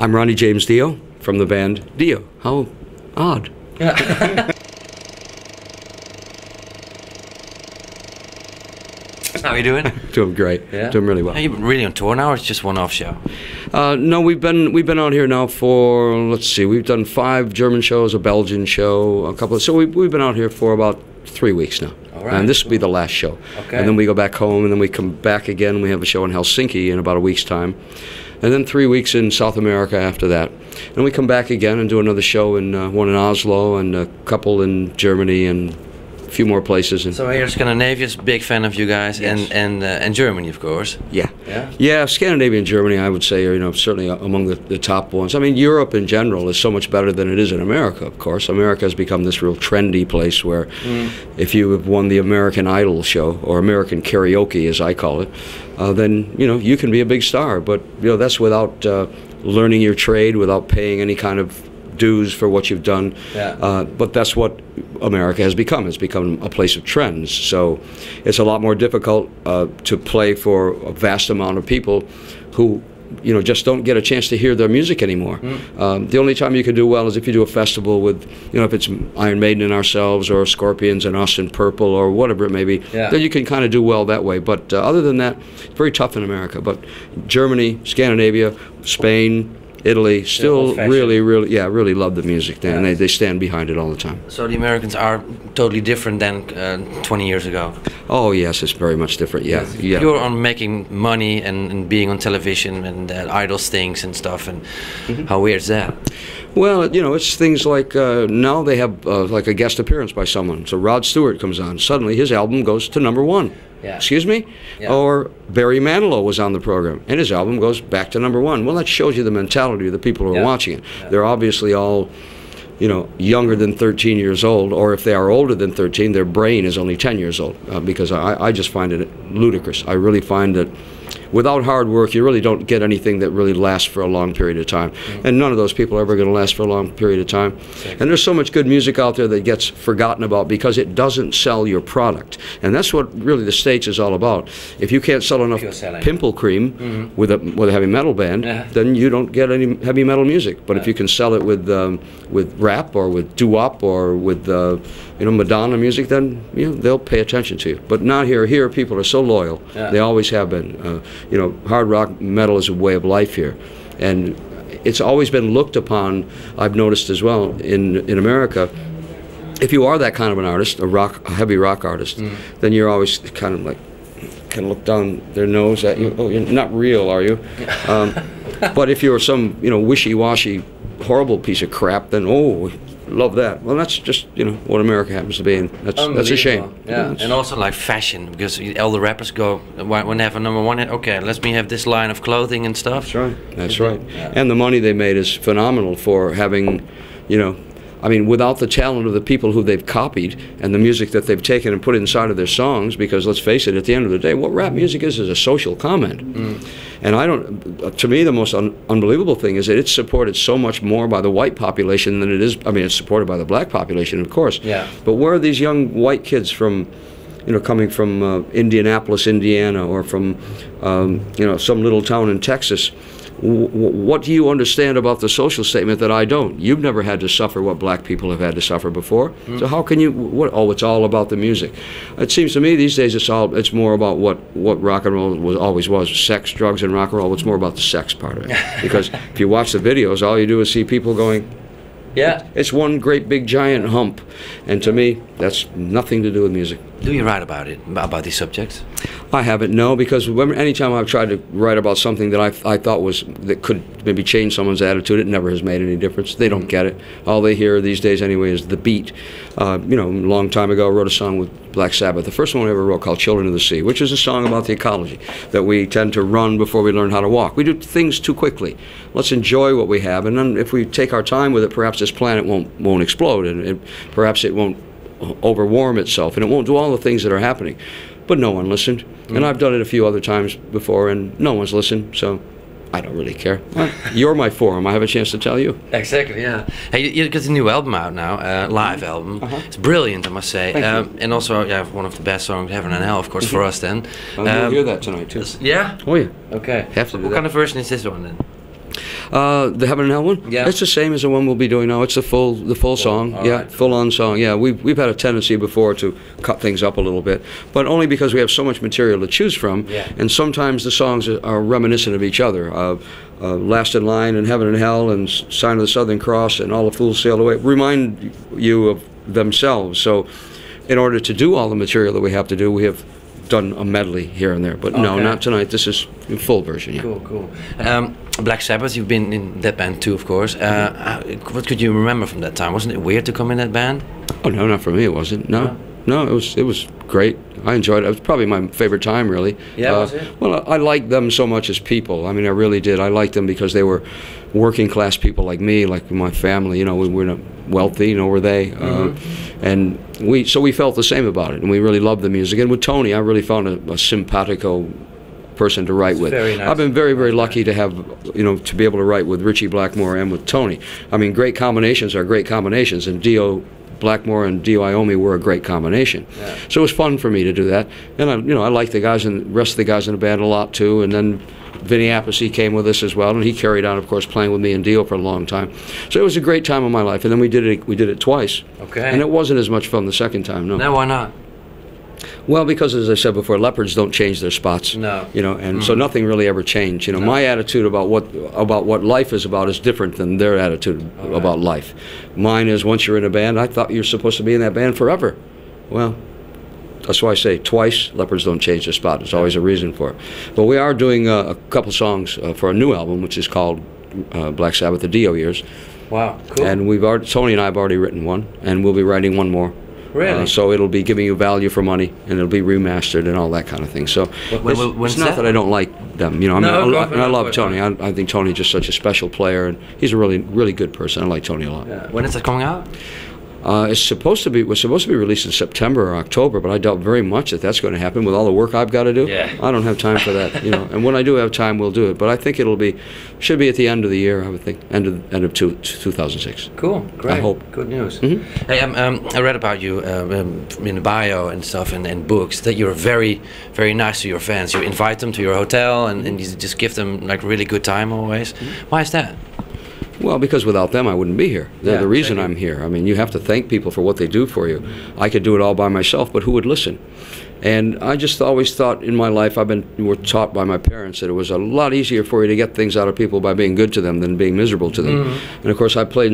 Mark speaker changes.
Speaker 1: I'm Ronnie James Dio from the band Dio. How odd. Yeah.
Speaker 2: How are you doing?
Speaker 1: Doing great.
Speaker 2: Yeah?
Speaker 1: Doing really well.
Speaker 2: Are you really on tour now, or it's just one-off show?
Speaker 1: Uh, no, we've been we've been out here now for let's see, we've done five German shows, a Belgian show, a couple. Of, so we've we've been out here for about three weeks now.
Speaker 2: All right,
Speaker 1: and this will be the last show.
Speaker 2: Okay.
Speaker 1: And then we go back home, and then we come back again. We have a show in Helsinki in about a week's time, and then three weeks in South America after that. And we come back again and do another show in uh, one in Oslo and a couple in Germany and a few more places. And
Speaker 2: So here, Scandinavia's big fan of you guys,
Speaker 1: Yes.
Speaker 2: and and uh, and Germany, of course.
Speaker 1: Yeah.
Speaker 2: Yeah?
Speaker 1: Yeah, Scandinavia and Germany, I would say, are you know certainly among the, the top ones. I mean, Europe in general is so much better than it is in America. Of course, America has become this real trendy place where, if you have won the American Idol show or American karaoke, as I call it, uh, then you know you can be a big star. But you know that's without uh, learning your trade, without paying any kind of dues for what you've done.
Speaker 2: Yeah.
Speaker 1: Uh, but that's what America has become. It's become a place of trends. So it's a lot more difficult uh, to play for a vast amount of people who, you know, just don't get a chance to hear their music anymore. Um, the only time you can do well is if you do a festival with, you know, if it's Iron Maiden and ourselves or Scorpions and us and Purple or whatever it may be,
Speaker 2: Yeah.
Speaker 1: then you can kind of do well that way. But uh, other than that, it's very tough in America. But Germany, Scandinavia, Spain, Italy still really, really, yeah, really love the music, and they, they stand behind it all the time.
Speaker 2: So the Americans are totally different than uh, 20 years ago.
Speaker 1: Oh yes, it's very much different. Yeah, yeah.
Speaker 2: You're on making money and, and being on television and uh, idol things and stuff. And
Speaker 1: Mm-hmm.
Speaker 2: how weird is that?
Speaker 1: Well, you know, it's things like uh, now they have uh, like a guest appearance by someone. So Rod Stewart comes on. Suddenly his album goes to number one.
Speaker 2: Yeah.
Speaker 1: Excuse me?
Speaker 2: Yeah.
Speaker 1: Or Barry Manilow was on the program and his album goes back to number one. Well, that shows you the mentality of the people who are
Speaker 2: Yeah.
Speaker 1: watching it. They're obviously all, you know, younger than 13 years old, or if they are older than 13, their brain is only 10 years old. Uh, because I, I just find it ludicrous. I really find that without hard work, you really don't get anything that really lasts for a long period of time. And none of those people are ever going to last for a long period of time. And there's so much good music out there that gets forgotten about because it doesn't sell your product. And that's what really the States is all about. If you can't sell enough pimple cream with, a, with a heavy metal band,
Speaker 2: Yeah.
Speaker 1: then you don't get any heavy metal music. But if you can sell it with, um, with rap or with doo-wop or with uh, you know, Madonna music, then you know, they'll pay attention to you. But not here. Here, people are so loyal.
Speaker 2: Yeah.
Speaker 1: They always have been. Uh, you know, hard rock metal is a way of life here, and it's always been looked upon. I've noticed as well in in America. If you are that kind of an artist, a rock, a heavy rock artist, then you're always kind of like, kind of look down their nose at you. Oh, you're not real, are you? Um, but if you're some, you know, wishy-washy, horrible piece of crap, then oh, love that. Well, that's just you know what America happens to be, and that's that's a shame.
Speaker 2: Unbelievable. Yeah, and also like fashion because all the rappers go when they have a number one hit. Okay, let me have this line of clothing and stuff.
Speaker 1: That's right. That's right. And the money they made is phenomenal for having, you know, I mean, without the talent of the people who they've copied and the music that they've taken and put inside of their songs, because let's face it, at the end of the day, what rap music is is a social comment. And I don't, to me, the most un- unbelievable thing is that it's supported so much more by the white population than it is, I mean, it's supported by the black population, of course.
Speaker 2: Yeah.
Speaker 1: But where are these young white kids from? you know, coming from uh, Indianapolis, Indiana, or from, um, you know, some little town in Texas. What do you understand about the social statement that I don't? You've never had to suffer what black people have had to suffer before. So how can you? What? Oh, it's all about the music. It seems to me these days it's all it's more about what what rock and roll was always was: sex, drugs, and rock and roll. It's more about the sex part of it. because if you watch the videos, all you do is see people going,
Speaker 2: Yeah.
Speaker 1: it's one great big giant hump, and to me, that's nothing to do with music.
Speaker 2: Do you write about it about these subjects?
Speaker 1: I haven't, no, because when, anytime I've tried to write about something that I, I thought was that could maybe change someone's attitude, it never has made any difference. They don't get it. All they hear these days, anyway, is the beat. Uh, you know, a long time ago, I wrote a song with Black Sabbath, the first one I ever wrote called "Children of the Sea," which is a song about the ecology that we tend to run before we learn how to walk. We do things too quickly. Let's enjoy what we have, and then if we take our time with it, perhaps this planet won't won't explode, and it, perhaps it won't overwarm itself, and it won't do all the things that are happening. But no one listened, and I've done it a few other times before, and no one's listened. So I don't really care. You're my forum. I have a chance to tell you.
Speaker 2: Exactly. Yeah. Hey, you, you got a new album out now, uh, live album. It's brilliant, I must say. Um, and also, yeah, one of the best songs, Heaven and Hell, of course, for us then.
Speaker 1: You'll
Speaker 2: Um,
Speaker 1: hear that tonight too.
Speaker 2: Yeah.
Speaker 1: Oh yeah.
Speaker 2: Okay.
Speaker 1: Have to do
Speaker 2: what
Speaker 1: that.
Speaker 2: kind of version is this one then?
Speaker 1: Uh, the Heaven and Hell one.
Speaker 2: Yeah.
Speaker 1: it's the same as the one we'll be doing now. It's the full, the full, song.
Speaker 2: all
Speaker 1: yeah,
Speaker 2: right.
Speaker 1: full on song. Yeah, we've we've had a tendency before to cut things up a little bit, but only because we have so much material to choose from.
Speaker 2: Yeah.
Speaker 1: And sometimes the songs are, are reminiscent of each other. Uh, uh, Last in Line and Heaven and Hell and Sign of the Southern Cross and All the Fools Sail Away remind you of themselves. So, in order to do all the material that we have to do, we have done a medley here and there. But no, not tonight. This is in full version. Yeah.
Speaker 2: Cool, cool. Um, Black Sabbath, you've been in that band too, of course. Uh, what could you remember from that time? Wasn't it weird to come in that band?
Speaker 1: Oh no, not for me. It wasn't. No,
Speaker 2: No?
Speaker 1: no, it was. It was great. I enjoyed it. It was probably my favorite time, really.
Speaker 2: Yeah,
Speaker 1: Uh,
Speaker 2: was it?
Speaker 1: Well, I, I liked them so much as people. I mean, I really did. I liked them because they were working class people like me, like my family. You know, we were not wealthy, nor were they.
Speaker 2: Mm-hmm.
Speaker 1: Uh, and we, so we felt the same about it, and we really loved the music. And with Tony, I really found a, a simpatico person to write with.
Speaker 2: nice.
Speaker 1: I've been very, very lucky to have, you know, to be able to write with Ritchie Blackmore and with Tony. I mean, great combinations are great combinations, and Dio Blackmore and Dio Iommi were a great combination.
Speaker 2: Yeah.
Speaker 1: So it was fun for me to do that, and I, you know, I like the guys and the rest of the guys in the band a lot too. And then Vinny Appice came with us as well, and he carried on, of course, playing with me and Dio for a long time. So it was a great time of my life. And then we did it, we did it twice.
Speaker 2: Okay.
Speaker 1: And it wasn't as much fun the second time, no.
Speaker 2: No, why not?
Speaker 1: Well, because as I said before, leopards don't change their spots.
Speaker 2: No.
Speaker 1: You know, and so nothing really ever changed. You know, my attitude about what about what life is about is different than their attitude about life. Mine is once you're in a band, I thought you're supposed to be in that band forever. Well, that's why I say twice leopards don't change their spot. There's always a reason for it. But we are doing uh, a couple songs uh, for a new album, which is called uh, Black Sabbath: The Dio Years,
Speaker 2: Wow, cool.
Speaker 1: and we've already Tony and I have already written one, and we'll be writing one more.
Speaker 2: Really?
Speaker 1: Uh, so it'll be giving you value for money, and it'll be remastered and all that kind of thing. So
Speaker 2: when-
Speaker 1: it's,
Speaker 2: when's
Speaker 1: it's not
Speaker 2: that?
Speaker 1: that I don't like them, you know. I
Speaker 2: No,
Speaker 1: mean, I, and I love Tony. I, I think Tony's just such a special player, and he's a really, really good person. I like Tony a lot.
Speaker 2: Yeah. When is it coming out?
Speaker 1: Uh, it's supposed to be was supposed to be released in September or October, but I doubt very much that that's going to happen with all the work I've got to do.
Speaker 2: Yeah.
Speaker 1: I don't have time for that, you know. And when I do have time, we'll do it. But I think it'll be should be at the end of the year. I would think end of end of two, 2006.
Speaker 2: Cool, great.
Speaker 1: I hope.
Speaker 2: Good news.
Speaker 1: Mhm.
Speaker 2: Hey, um, um, I read about you um, um, in the bio and stuff and, and books that you're very, very nice to your fans. You invite them to your hotel and, and you just give them like really good time always.
Speaker 1: Mm-hmm.
Speaker 2: Why is that?
Speaker 1: Well, because without them, I wouldn't be here. They're
Speaker 2: Yeah,
Speaker 1: the reason I'm here. I mean, you have to thank people for what they do for you. I could do it all by myself, but who would listen? And I just always thought in my life, I've been were taught by my parents that it was a lot easier for you to get things out of people by being good to them than being miserable to them. Mm-hmm. And of course, I played